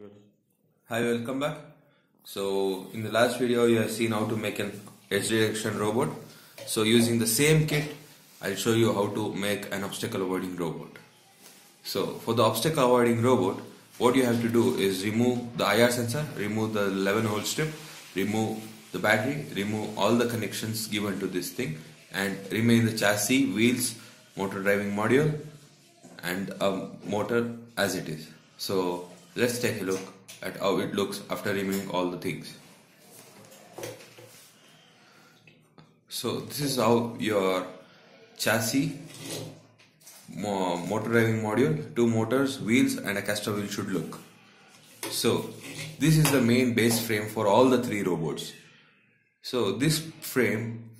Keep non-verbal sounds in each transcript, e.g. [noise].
Hi, welcome back. So, in the last video, you have seen how to make an edge detection robot. So, using the same kit, I'll show you how to make an obstacle avoiding robot. So, for the obstacle avoiding robot, what you have to do is remove the IR sensor, remove the 11 volt strip, remove the battery, remove all the connections given to this thing, and remain the chassis, wheels, motor driving module, and a motor as it is. So let's take a look at how it looks after removing all the things. So this is how your chassis, mo- motor driving module, two motors, wheels and a caster wheel should look. So this is the main base frame for all the three robots. So this frame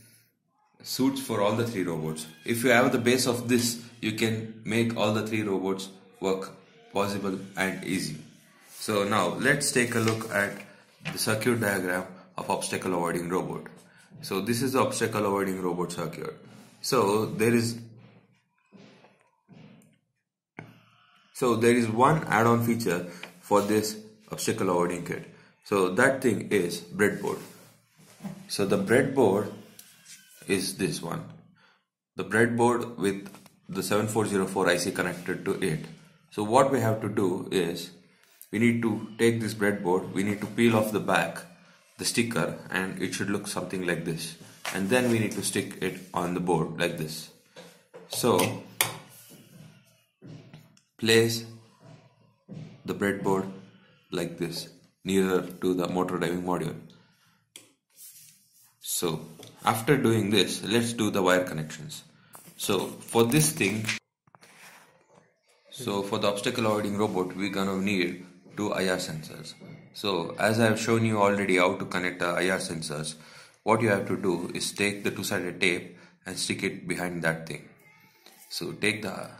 suits for all the three robots. If you have the base of this, you can make all the three robots work possible and easy. So now let's take a look at the circuit diagram of obstacle avoiding robot. So this is the obstacle avoiding robot circuit. So there is so there is one add-on feature for this obstacle avoiding kit. So that thing is breadboard. So the breadboard is this one. The breadboard with the 7404 IC connected to it. So what we have to do is we need to take this breadboard, we need to peel off the back, the sticker and it should look something like this. And then we need to stick it on the board like this. So place the breadboard like this nearer to the motor driving module. So after doing this, let's do the wire connections. So for this thing, so for the obstacle avoiding robot, we're gonna need two IR sensors. So as I have shown you already how to connect the IR sensors, what you have to do is take the two-sided tape and stick it behind that thing. So take the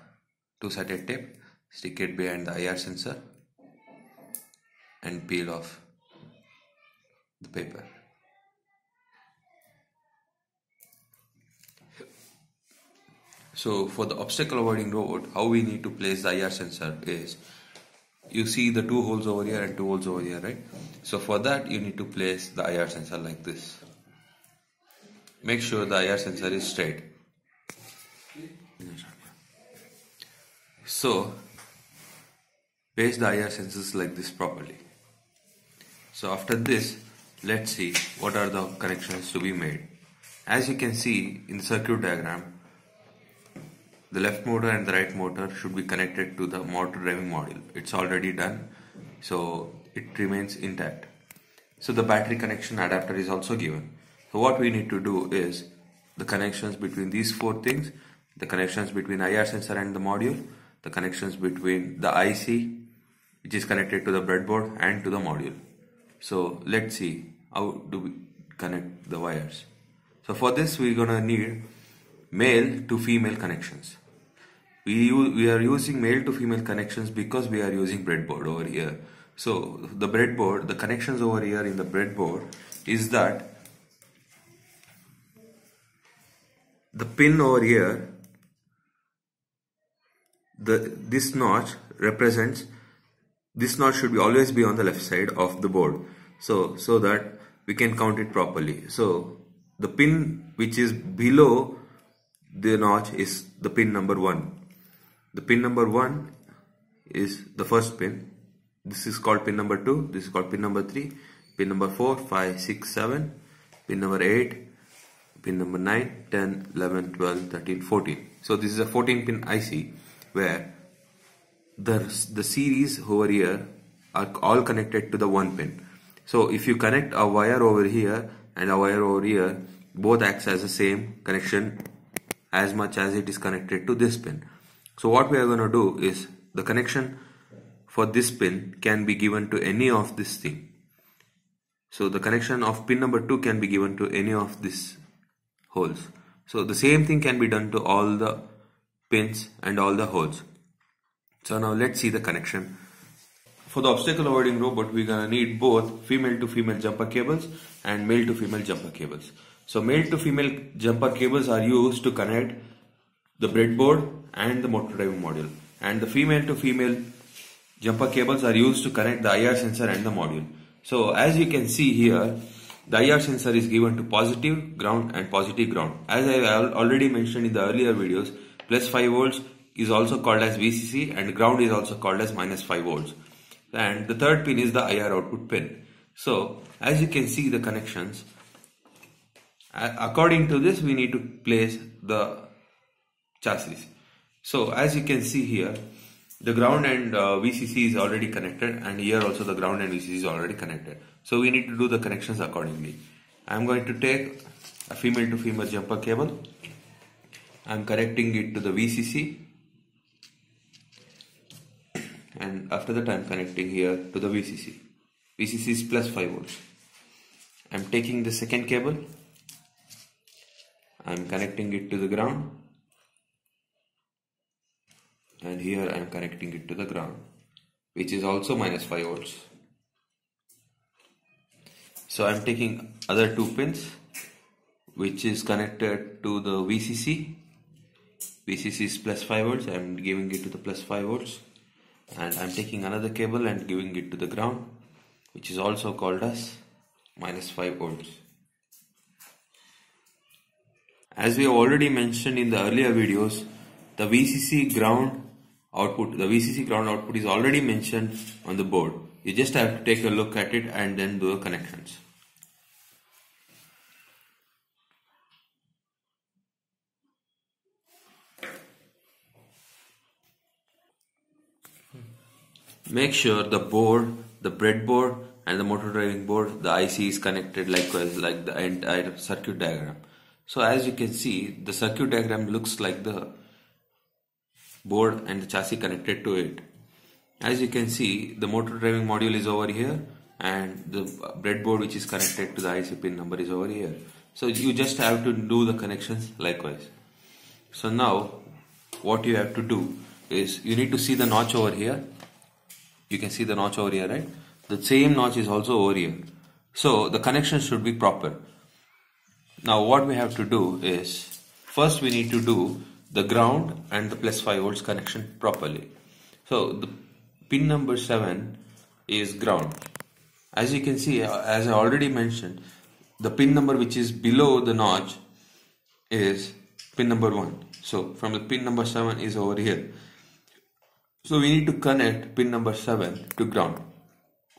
two-sided tape, stick it behind the IR sensor and peel off the paper. So for the obstacle avoiding robot, how we need to place the IR sensor is you see the two holes over here and two holes over here, right? So for that you need to place the IR sensor like this. Make sure the IR sensor is straight. So place the IR sensors like this properly. So after this, let's see what are the connections to be made. As you can see in the circuit diagram, the left motor and the right motor should be connected to the motor driving module. It's already done, so it remains intact. So the battery connection adapter is also given. So what we need to do is the connections between these four things, the connections between IR sensor and the module, the connections between the IC which is connected to the breadboard and to the module. So let's see how do we connect the wires. So for this we're gonna need male to female connections. We, we are using male to female connections because we are using breadboard over here. So the breadboard, the connections over here in the breadboard is that the pin over here, the this notch represents this notch should be always be on the left side of the board. So so that we can count it properly. So the pin which is below the notch is the pin number 1 the pin number 1 is the first pin. This is called pin number 2 this is called pin number 3 pin number 4 5 6 7 pin number 8 pin number 9 10 11 12 13 14 so this is a 14 pin IC where the the series over here are all connected to the one pin. So if you connect a wire over here and a wire over here both acts as the same connection as much as it is connected to this pin. So what we are going to do is the connection for this pin can be given to any of this thing. So the connection of pin number 2 can be given to any of these holes. So the same thing can be done to all the pins and all the holes. So now let's see the connection. For the obstacle avoiding robot, we're gonna need both female to female jumper cables and male to female jumper cables. So male to female jumper cables are used to connect the breadboard and the motor driving module. And the female to female jumper cables are used to connect the IR sensor and the module. So as you can see here, the IR sensor is given to positive ground and positive ground. As I already mentioned in the earlier videos, plus 5 volts is also called as VCC and ground is also called as minus 5 volts. And the third pin is the IR output pin. So as you can see the connections, according to this we need to place the chassis. So as you can see here, the ground and uh, VCC is already connected and here also the ground and VCC is already connected. So we need to do the connections accordingly. I'm going to take a female to female jumper cable. I'm connecting it to the VCC and after that I'm connecting here to the VCC. VCC is plus 5 volts. I'm taking the second cable. I'm connecting it to the ground and here I am connecting it to the ground which is also minus 5 volts. So I am taking other two pins which is connected to the VCC VCC is plus 5 volts. I am giving it to the plus 5 volts. And I am taking another cable and giving it to the ground which is also called as minus 5 volts. As we have already mentioned in the earlier videos the VCC ground output, the VCC ground output is already mentioned on the board. You just have to take a look at it and then do the connections. Make sure the board, the breadboard and the motor driving board, the IC is connected likewise like the entire circuit diagram. So as you can see, the circuit diagram looks like the board and the chassis connected to it. As you can see, the motor driving module is over here and the breadboard which is connected to the IC pin number is over here. So you just have to do the connections likewise. So now what you have to do is you need to see the notch over here. You can see the notch over here, right? The same notch is also over here. So the connection should be proper. Now what we have to do is first we need to do the ground and the plus 5 volts connection properly. So the pin number 7 is ground. As you can see, as I already mentioned, the pin number which is below the notch is pin number 1. So from the pin number 7 is over here. So we need to connect pin number 7 to ground.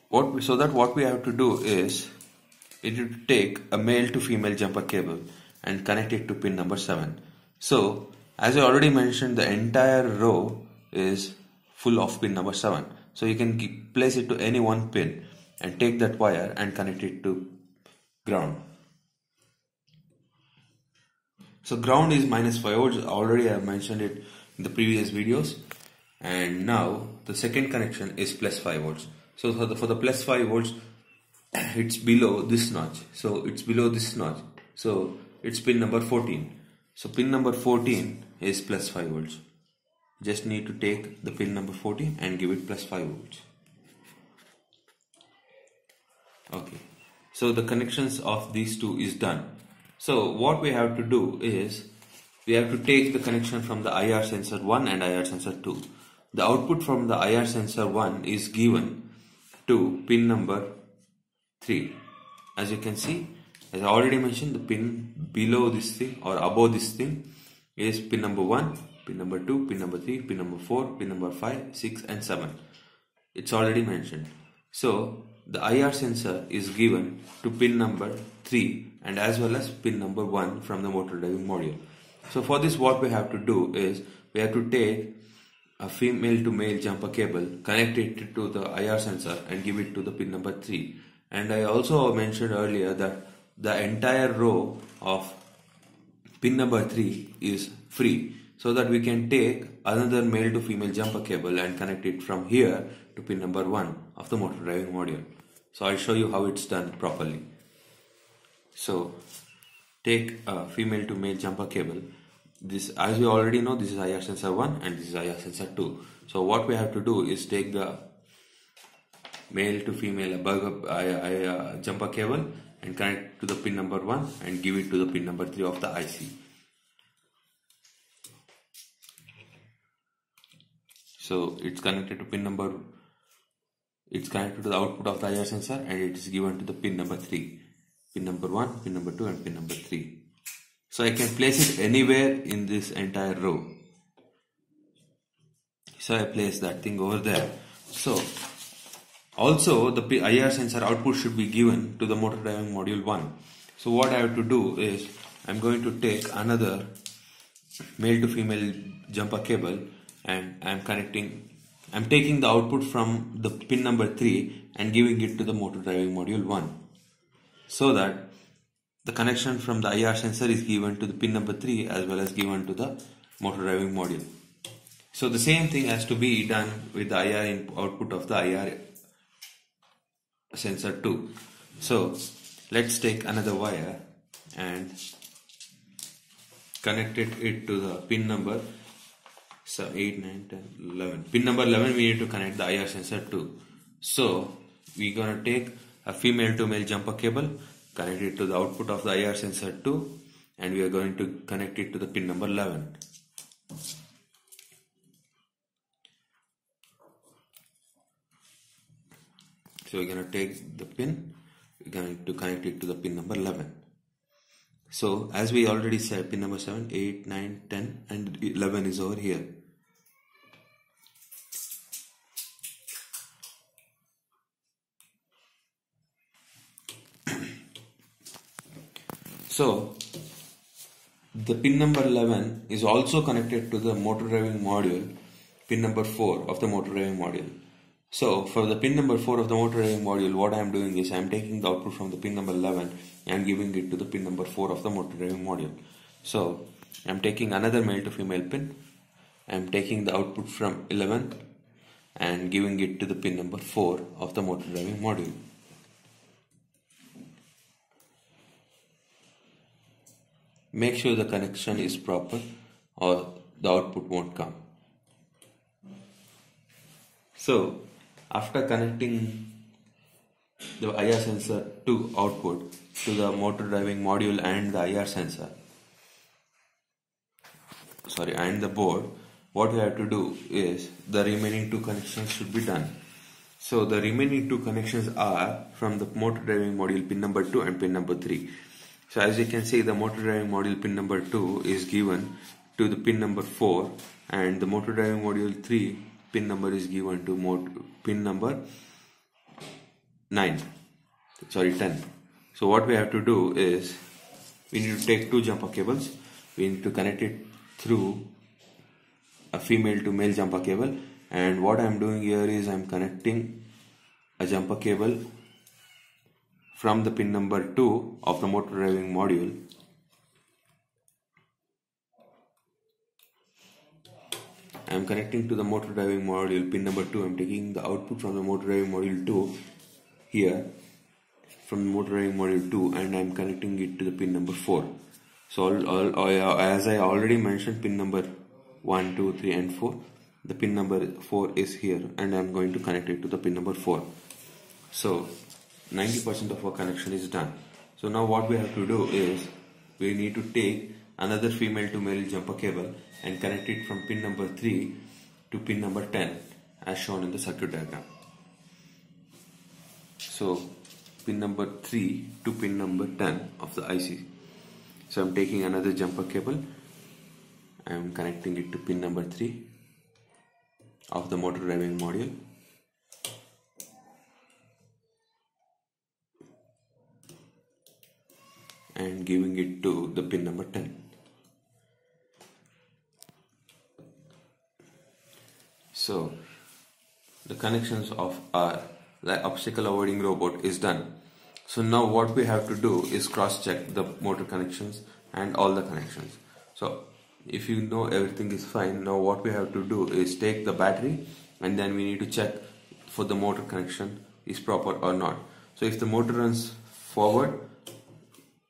What so that what we have to do is we need to take a male to female jumper cable and connect it to pin number 7. So as I already mentioned, the entire row is full of pin number 7. So you can keep, place it to any one pin and take that wire and connect it to ground. So ground is minus 5 volts. Already I have mentioned it in the previous videos. And now the second connection is plus 5 volts. So for the, for the plus 5 volts, [coughs] it's below this notch. So it's below this notch. So it's pin number 14. So pin number 14 is plus 5 volts. Just need to take the pin number 14 and give it plus 5 volts. Okay. So the connections of these two is done. So what we have to do is we have to take the connection from the IR sensor 1 and IR sensor 2. The output from the IR sensor 1 is given to pin number 3. As you can see, as I already mentioned, the pin below this thing or above this thing is pin number 1, pin number 2, pin number 3, pin number 4, pin number 5, 6 and 7. It's already mentioned. So the IR sensor is given to pin number 3 and as well as pin number 1 from the motor driving module. So for this what we have to do is we have to take a female to male jumper cable, connect it to the IR sensor and give it to the pin number 3. And I also mentioned earlier that the entire row of pin number 3 is free so that we can take another male to female jumper cable and connect it from here to pin number 1 of the motor driving module. So I'll show you how it's done properly. So take a female to male jumper cable. This as we already know this is IR sensor 1 and this is IR sensor 2. So what we have to do is take the male to female bug, uh, uh, jumper cable and connect to the pin number 1 and give it to the pin number 3 of the IC. So it's connected to pin number it's connected to the output of the IR sensor and it is given to the pin number 3 pin number 1 pin number 2 and pin number 3 so I can place it anywhere in this entire row. So I place that thing over there. So also the IR sensor output should be given to the motor driving module 1 so what I have to do is I'm going to take another male to female jumper cable and I'm connecting I'm taking the output from the pin number 3 and giving it to the motor driving module 1 so that the connection from the IR sensor is given to the pin number 3 as well as given to the motor driving module. So the same thing has to be done with the IR output of the IR sensor 2. So let's take another wire and connected it to the pin number. So 8 9 10 11 pin number 11 we need to connect the IR sensor to so we're gonna take a female to male jumper cable connect it to the output of the IR sensor 2 and we are going to connect it to the pin number 11 so we're going to take the pin we're going to connect it to the pin number 11 so as we already said pin number 7, 8, 9, 10 and 11 is over here. so the pin number 11 is also connected to the motor driving module pin number 4 of the motor driving module. So for the pin number 4 of the motor driving module what I am doing is I am taking the output from the pin number 11 and giving it to the pin number 4 of the motor driving module. So I'm taking another male to female pin. I'm taking the output from 11 and giving it to the pin number 4 of the motor driving module. Make sure the connection is proper or the output won't come. So after connecting the IR sensor to output to the motor driving module and the IR sensor sorry and the board what we have to do is the remaining two connections should be done. So the remaining two connections are from the motor driving module pin number 2 and pin number 3 so as you can see the motor driving module pin number 2 is given to the pin number 4 and the motor driving module 3 pin number is given to motor pin number 9 sorry 10 so what we have to do is we need to take two jumper cables. We need to connect it through a female to male jumper cable. And what I'm doing here is I'm connecting a jumper cable from the pin number 2 of the motor driving module I'm connecting to the motor driving module pin number 2 I'm taking the output from the motor driving module 2 here from the motor driving module 2 and I'm connecting it to the pin number 4 so all, all, oh, as I already mentioned pin number 1 2 3 and 4 the pin number 4 is here and I'm going to connect it to the pin number 4 so 90% of our connection is done. So now what we have to do is we need to take another female to male jumper cable and connect it from pin number 3 to pin number 10 as shown in the circuit diagram. So pin number 3 to pin number 10 of the IC. So I'm taking another jumper cable. I'm connecting it to pin number 3 of the motor driving module. and giving it to the pin number 10. So the connections of our the obstacle avoiding robot is done. So now what we have to do is cross check the motor connections and all the connections. So if you know everything is fine, now what we have to do is take the battery and then we need to check for the motor connection is proper or not. So if the motor runs forward,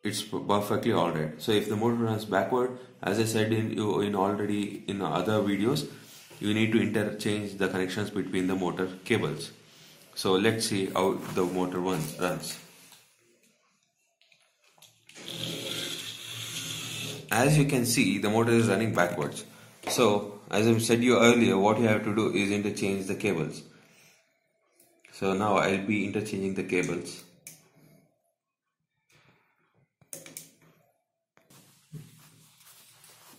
it's perfectly alright. So if the motor runs backward, as I said in, in already in other videos, you need to interchange the connections between the motor cables. So let's see how the motor one runs. As you can see, the motor is running backwards. So as I said you earlier, what you have to do is interchange the cables. so now I'll be interchanging the cables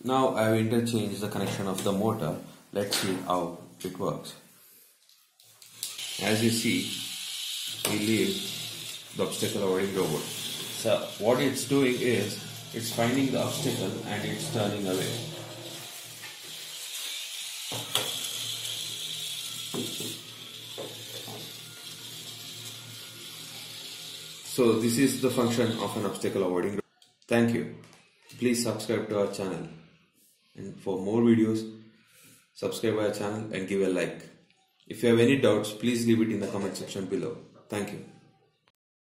now I've interchanged the connection of the motor let's see how it works as you see we leave the obstacle avoiding robot so what it's doing is it's finding the obstacle and it's turning away So this is the function of an obstacle avoiding. Robot. Thank you. Please subscribe to our channel. And for more videos, subscribe our channel and give a like. If you have any doubts, please leave it in the comment section below. Thank you.